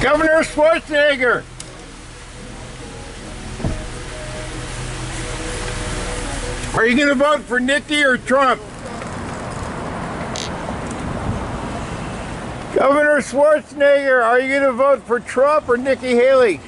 Governor Schwarzenegger. Are you going to vote for Nikki or Trump? Governor Schwarzenegger, are you going to vote for Trump or Nikki Haley?